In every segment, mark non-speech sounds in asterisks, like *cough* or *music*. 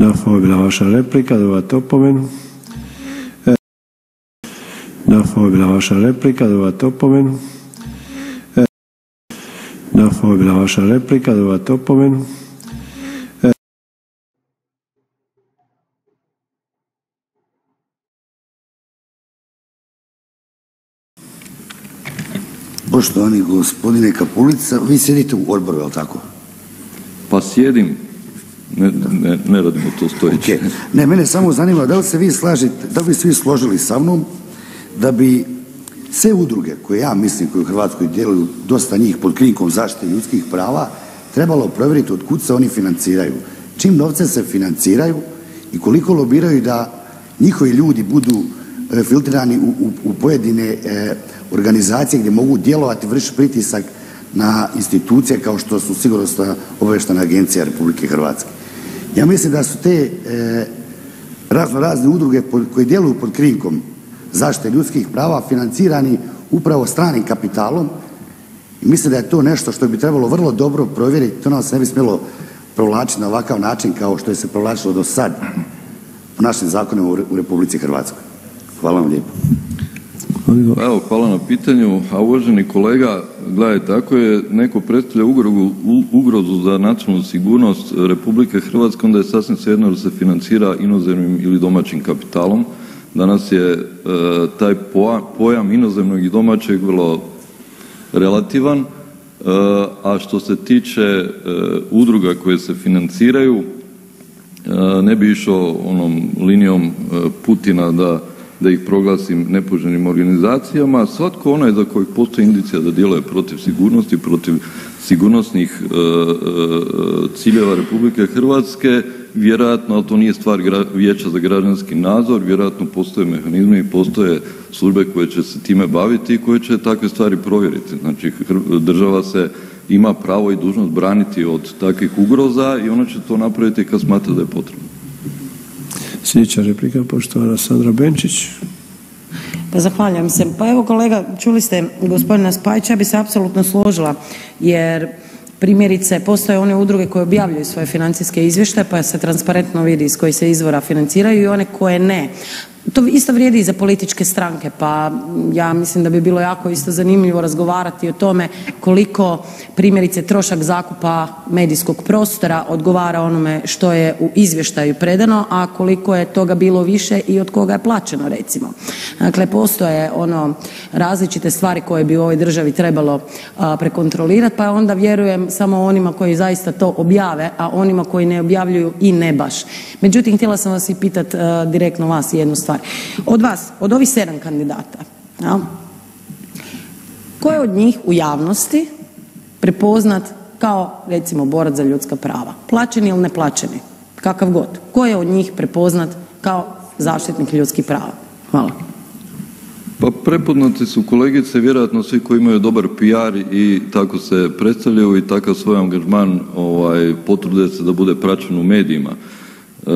Da, ovo je bila vaša replika, dobivate opomenu. E, Da, ovo je bila vaša replika, dobivate opomenu. E, Da, ovo je bila vaša replika, dobivate opomenu. Poštovani gospodine Kapulica, vi sjedite u odboru, je li tako? Pa sjedim, ne, ne, ne radimo to stojeći. Ok. Ne, mene samo zanima da li se vi slažete, da li bi se vi složili sa mnom da bi sve udruge koje ja mislim koje u Hrvatskoj djeluju, dosta njih pod krinkom zaštite ljudskih prava, trebalo provjeriti od kud se oni financiraju. Čim novce se financiraju i koliko lobiraju da njihovi ljudi budu e, filtrirani u, u, u pojedine e, organizacije gdje mogu djelovati, vršiti pritisak na institucije kao što su sigurnosna obavještajna agencija Republike Hrvatske. Ja mislim da su te e, razno razne udruge pod, koje djeluju pod krinkom zaštite ljudskih prava financirani upravo stranim kapitalom i mislim da je to nešto što bi trebalo vrlo dobro provjeriti, to nam se ne bi smjelo provlačiti na ovakav način kao što je se provlačilo do sad po našim zakonima u, u Republici Hrvatskoj. Hvala vam lijepo. Evo, hvala na pitanju. A uvaženi kolega, gledajte, ako je neko predstavlja ugrozu, ugrozu za nacionalnu sigurnost Republike Hrvatske, onda je sasvim svejedno da se financira inozemnim ili domaćim kapitalom. Danas je e, taj pojam inozemnog i domaćeg vrlo relativan, e, a što se tiče e, udruga koje se financiraju, ne bi išao onom linijom Putina da da ih proglasim nepoželjnim organizacijama, svatko onaj za kojeg postoji indicija da djeluje protiv sigurnosti, protiv sigurnosnih e, e, ciljeva Republike Hrvatske, vjerojatno, ali to nije stvar vijeća za građanski nadzor, vjerojatno postoje mehanizmi i postoje službe koje će se time baviti i koje će takve stvari provjeriti. Znači, država se ima pravo i dužnost braniti od takvih ugroza i ona će to napraviti kad smatra da je potrebno. Sljedeća replika, poštovana Sandra Benčić. Pa zahvaljujem se. Pa evo kolega, čuli ste gospodina Spajića, ja bi se apsolutno složila jer primjerice postoje one udruge koje objavljuju svoje financijske izvještaje pa se transparentno vidi iz kojih se izvora financiraju i one koje ne. To isto vrijedi i za političke stranke, pa ja mislim da bi bilo jako isto zanimljivo razgovarati o tome koliko primjerice trošak zakupa medijskog prostora odgovara onome što je u izvještaju predano, a koliko je toga bilo više i od koga je plaćeno recimo. Dakle, postoje ono različite stvari koje bi u ovoj državi trebalo prekontrolirati, pa onda vjerujem samo onima koji zaista to objave, a onima koji ne objavljuju i ne baš. Međutim, htjela sam vas i pitati direktno vas jednu stvar. Od vas, od ovih sedam kandidata, jel, ko je od njih u javnosti prepoznat kao recimo borac za ljudska prava? Plaćeni ili neplaćeni? Kakav god. Ko je od njih prepoznat kao zaštitnik ljudskih prava? Hvala. Pa prepoznati su kolegice vjerojatno svi koji imaju dobar PR i tako se predstavljaju i takav svoj angažman ovaj, potrude se da bude praćen u medijima. E,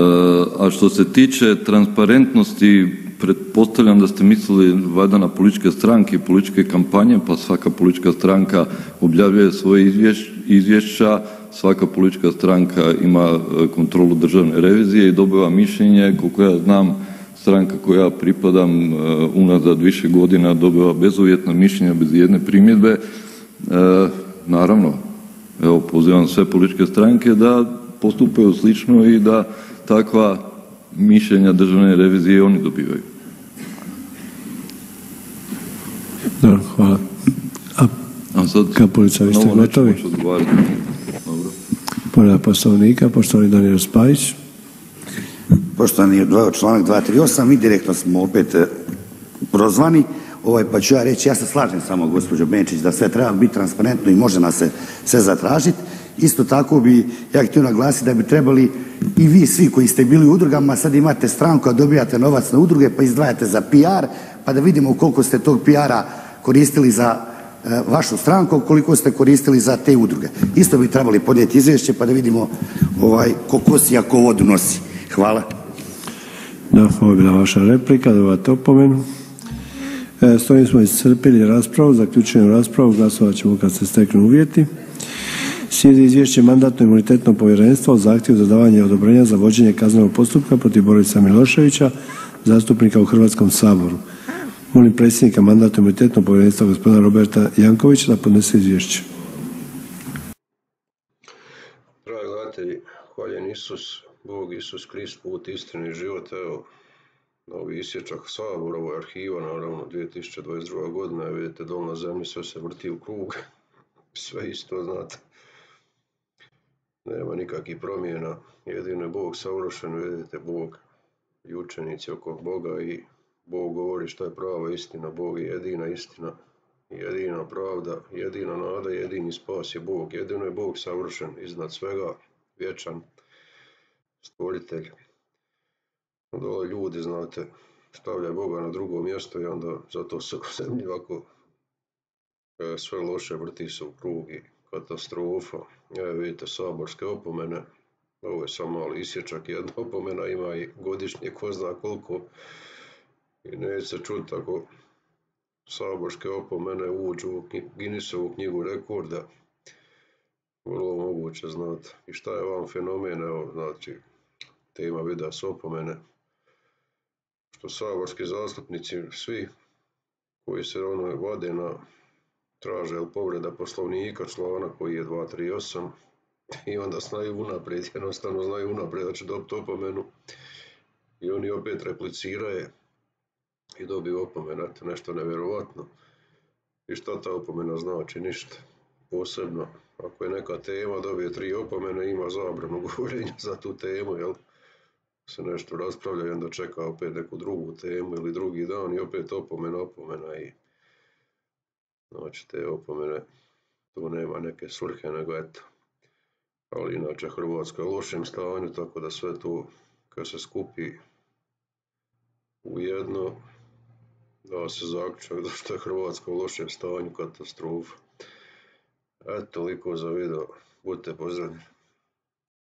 a što se tiče transparentnosti, pretpostavljam da ste mislili valjda na političke stranke i političke kampanje, pa svaka politička stranka objavljuje svoje izvješ, izvješća, svaka politička stranka ima e, kontrolu državne revizije i dobiva mišljenje, koliko ja znam, stranka koja ja pripadam uh, unazad više godina dobiva bezuvjetna mišljenja bez jedne primjedbe. E, naravno, evo pozivam sve političke stranke da postupaju slično i da takva mišljenja državne revizije oni dobivaju. Dobro, hvala. A A sad, Kapulica, vi ste gotovi? Povreda poslovnika, poštovani Daniel Spajić. Poštovani članak 238, mi direktno smo opet e, prozvani, ovaj, pa ću ja reći, ja se slažem samo gospođo Benčić da sve treba biti transparentno i može nas se sve zatražiti. Isto tako bi ja htio naglasiti da bi trebali i vi svi koji ste bili u udrugama, sad imate stranku, a dobijate novac na udruge pa izdvajate za PR, pa da vidimo koliko ste tog PR-a koristili za e, vašu stranku, koliko ste koristili za te udruge. Isto bi trebali podnijeti izvješće pa da vidimo ovaj, ko kosi, a ko vodu nosi. Hvala. Da, ovo je bila vaša replika, dobivate opomenu. E, s smo iscrpili raspravu, zaključujem raspravu, glasovat ćemo kad se steknu uvjeti. Slijedi izvješće Mandatno-imunitetnog povjerenstva o zahtjevu za davanje odobrenja za vođenje kaznenog postupka protiv Borisa Miloševića, zastupnika u Hrvatskom saboru. Molim predsjednika Mandatno-imunitetnog povjerenstva gospodina Roberta Jankovića da podnese izvješće. Dragi gledatelji, hvaljen Isus, Bog Isus Krist, put, istini život, evo, novi isječak Sabora, ovo je arhiva, naravno, 2022. godina, vidite, dol na zemlji sve se vrti u krug, *laughs* sve isto, znate. Nema nikakvih promjena, jedino je Bog savršen, vidite, Bog i učenici oko Boga i Bog govori što je prava istina, Bog je jedina istina, jedina pravda, jedina nada, jedini spas je Bog, jedino je Bog savršen, iznad svega, vječan, stvoritelj. Dole ljudi, znate, stavljaju Boga na drugo mjesto i onda zato se *laughs* zemlji ovako e, sve loše vrti se u krug i katastrofa. Evo vidite saborske opomene, ovo je samo mali isječak, jedna *laughs* opomena ima i godišnje ko zna koliko i neće se čuti ako saborske opomene uđu u Guinnessovu knjigu rekorda. Vrlo moguće, znate. I šta je vam fenomen, evo, znači, tema videa s opomene, što saborski zastupnici, svi koji se ono vade na traže ili povreda poslovnika člana koji je 238 i onda znaju unaprijed, jednostavno znaju unaprijed da će dobiti opomenu i oni opet repliciraju i dobiju opomenu, nešto nevjerovatno. I šta ta opomena znači? Ništa. Posebno, ako je neka tema, dobije tri opomene, ima zabranu *laughs* govorenja za tu temu, jel? Se nešto raspravlja i onda čeka opet neku drugu temu ili drugi dan i opet opomena, opomena i Znači te opomene, tu nema neke svrhe, nego eto. Ali inače Hrvatska je u lošem stanju, tako da sve to kad se skupi u jedno, da se zaključak da što je Hrvatska u lošem stanju, katastrofa. Eto, toliko za video. Budite pozdravljeni.